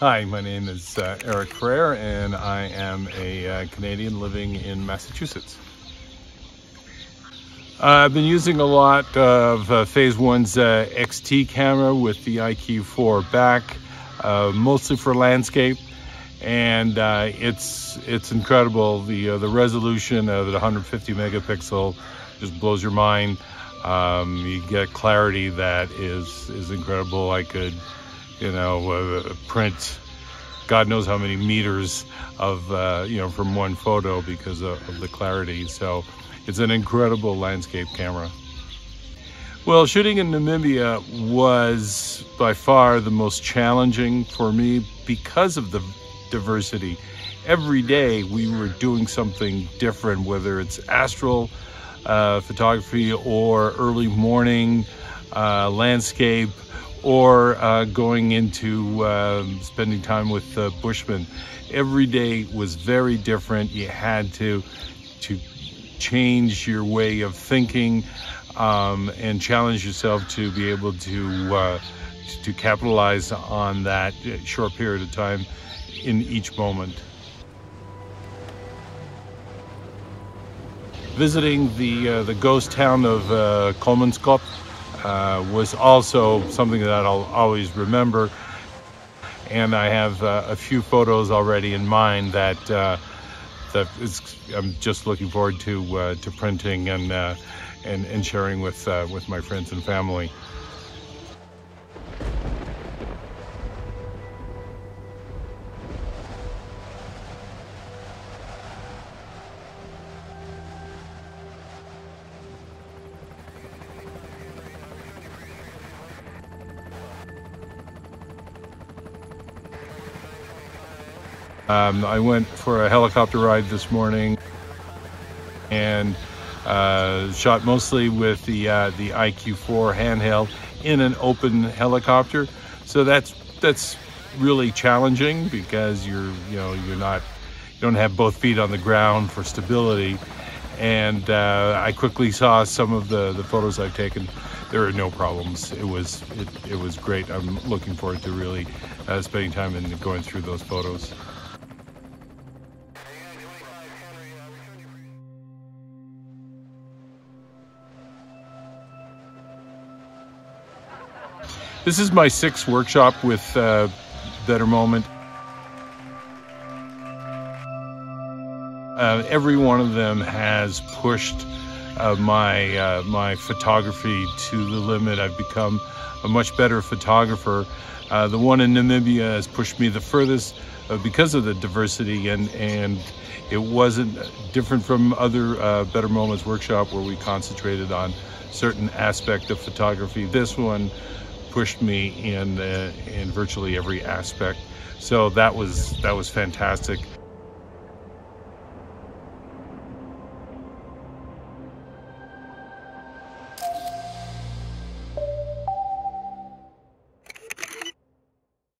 Hi, my name is uh, Eric Frere and I am a uh, Canadian living in Massachusetts. I've been using a lot of uh, Phase One's uh, XT camera with the IQ4 back, uh, mostly for landscape and it's it's incredible. The, the resolution of the 150 megapixel just blows your mind. Um, you get clarity that is is incredible. I could, you know, uh, print God knows how many meters of uh, you know from one photo because of, of the clarity. So it's an incredible landscape camera. Well, shooting in Namibia was by far the most challenging for me because of the diversity. Every day we were doing something different, whether it's astral uh, photography or early morning uh, landscape or uh, going into um, spending time with uh, Bushmen. Every day was very different. You had to to change your way of thinking um, and challenge yourself to be able to uh, to capitalize on that short period of time in each moment. Visiting the uh, the ghost town of uh, Kolmanskop uh, was also something that I'll always remember. And I have uh, a few photos already in mind that uh, that is, I'm just looking forward to uh, to printing and uh, and, and sharing with with my friends and family. Um, I went for a helicopter ride this morning and uh, shot mostly with the uh, the IQ4 handheld in an open helicopter. So that's that's really challenging because you're you know you're not you don't have both feet on the ground for stability. And uh, I quickly saw some of the the photos I've taken. There are no problems. It was it, it was great. I'm looking forward to really uh, spending time and going through those photos. This is my sixth workshop with uh, Better Moment. Uh, every one of them has pushed uh, my uh, my photography to the limit. I've become a much better photographer. Uh, the one in Namibia has pushed me the furthest uh, because of the diversity and and it wasn't different from other Better Moments workshop where we concentrated on certain aspect of photography. This one pushed me in uh, in virtually every aspect. So that was that was fantastic.